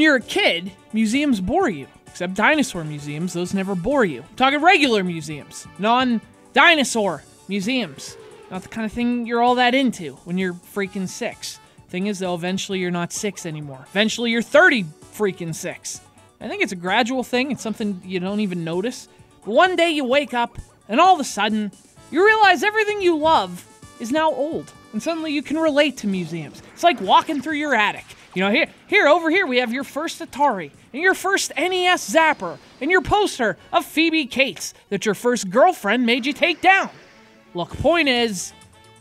you're a kid, museums bore you. Except dinosaur museums, those never bore you. I'm talking regular museums, non dinosaur museums. Not the kind of thing you're all that into when you're freaking six. Thing is, though, eventually you're not six anymore. Eventually you're 30 freaking six. I think it's a gradual thing, it's something you don't even notice. But one day you wake up, and all of a sudden, you realize everything you love is now old. And suddenly you can relate to museums. It's like walking through your attic. You know, here, here, over here, we have your first Atari, and your first NES Zapper, and your poster of Phoebe Cates that your first girlfriend made you take down. Look, point is,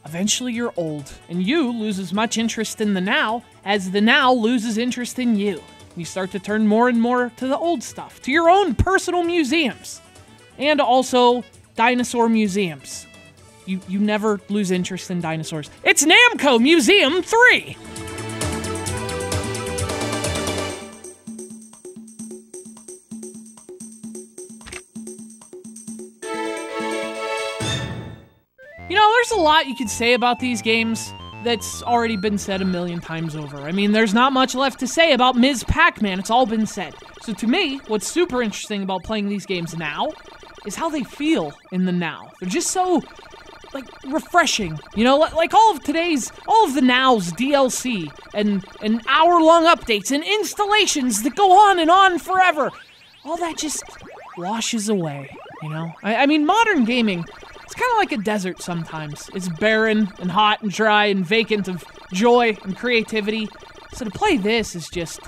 eventually you're old, and you lose as much interest in the now as the now loses interest in you. You start to turn more and more to the old stuff, to your own personal museums, and also dinosaur museums. You, you never lose interest in dinosaurs. It's Namco Museum 3! A lot you could say about these games that's already been said a million times over. I mean, there's not much left to say about Ms. Pac Man, it's all been said. So, to me, what's super interesting about playing these games now is how they feel in the now. They're just so, like, refreshing. You know, like all of today's, all of the now's DLC and, and hour long updates and installations that go on and on forever. All that just washes away, you know? I, I mean, modern gaming kind of like a desert sometimes. It's barren and hot and dry and vacant of joy and creativity. So to play this is just,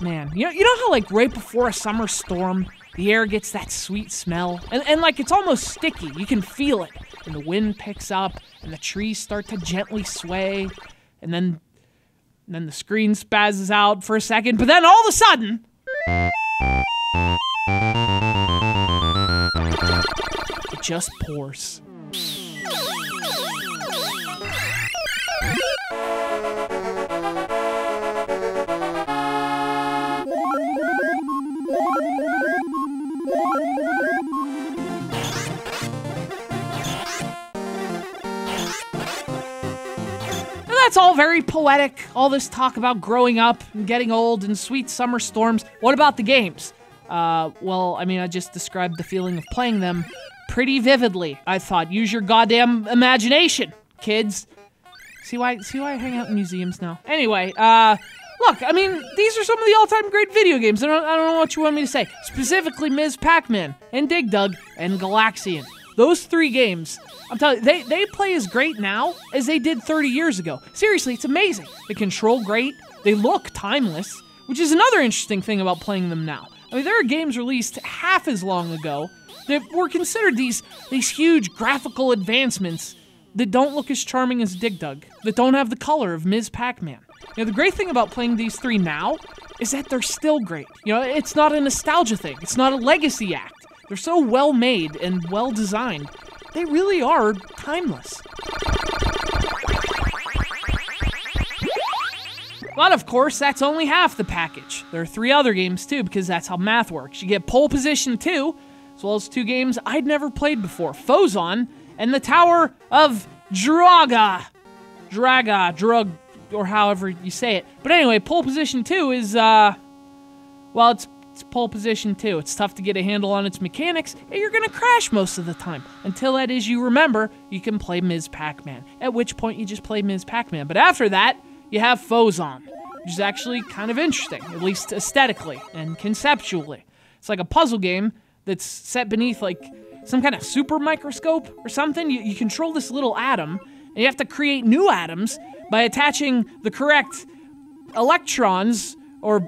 man, you know, you know how like right before a summer storm, the air gets that sweet smell, and and like it's almost sticky. You can feel it, and the wind picks up, and the trees start to gently sway, and then, and then the screen spazzes out for a second, but then all of a sudden. Just pours. That's all very poetic. All this talk about growing up and getting old and sweet summer storms. What about the games? Uh, well, I mean, I just described the feeling of playing them pretty vividly. I thought, use your goddamn imagination, kids. See why? See why I hang out in museums now? Anyway, uh, look, I mean, these are some of the all-time great video games. I don't, I don't know what you want me to say. Specifically, Ms. Pac-Man and Dig Dug and Galaxian. Those three games, I'm telling you, they, they play as great now as they did 30 years ago. Seriously, it's amazing. They control great. They look timeless, which is another interesting thing about playing them now. I mean, there are games released half as long ago that were considered these these huge graphical advancements that don't look as charming as Dig Dug, that don't have the color of Ms. Pac-Man. You know, the great thing about playing these three now is that they're still great. You know, it's not a nostalgia thing. It's not a legacy act. They're so well made and well designed. They really are timeless. But of course, that's only half the package. There are three other games too, because that's how math works. You get Pole Position 2, as well as two games I'd never played before Phozon and the Tower of Draga. Draga, drug, or however you say it. But anyway, Pole Position 2 is, uh, well, it's, it's Pole Position 2. It's tough to get a handle on its mechanics, and you're gonna crash most of the time. Until that is you remember, you can play Ms. Pac Man. At which point, you just play Ms. Pac Man. But after that, you have Phozon, which is actually kind of interesting, at least aesthetically and conceptually. It's like a puzzle game that's set beneath like some kind of super microscope or something. You, you control this little atom, and you have to create new atoms by attaching the correct electrons or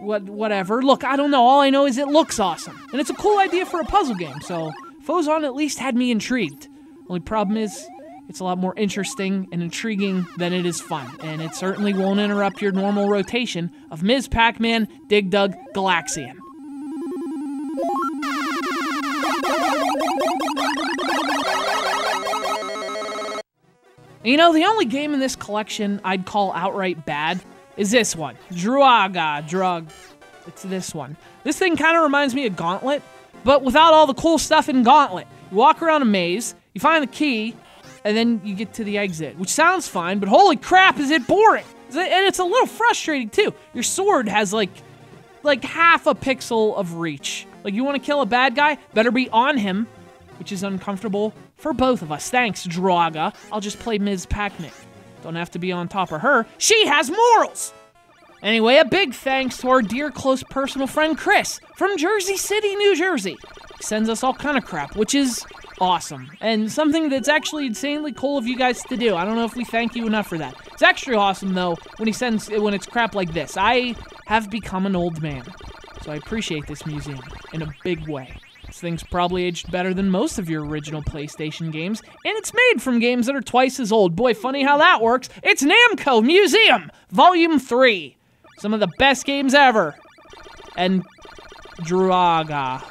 what whatever. Look, I don't know. All I know is it looks awesome, and it's a cool idea for a puzzle game. So Phozon at least had me intrigued. Only problem is. It's a lot more interesting and intriguing than it is fun, and it certainly won't interrupt your normal rotation of Ms. Pac Man, Dig Dug, Galaxian. You know, the only game in this collection I'd call outright bad is this one. Druaga Drug. It's this one. This thing kind of reminds me of Gauntlet, but without all the cool stuff in Gauntlet. You walk around a maze, you find the key, and then you get to the exit, which sounds fine, but holy crap, is it boring! And it's a little frustrating too. Your sword has like like half a pixel of reach. Like you want to kill a bad guy, better be on him, which is uncomfortable for both of us. Thanks, Draga. I'll just play Ms. Pac-Man. Don't have to be on top of her. She has morals! Anyway, a big thanks to our dear close personal friend Chris from Jersey City, New Jersey. He sends us all kind of crap, which is awesome and something that's actually insanely cool of you guys to do. I don't know if we thank you enough for that. It's extra awesome though when he sends when it's crap like this. I have become an old man, so I appreciate this museum in a big way. Thing's probably aged better than most of your original PlayStation games, and it's made from games that are twice as old. Boy, funny how that works. It's Namco Museum, Volume 3. Some of the best games ever. And Draga.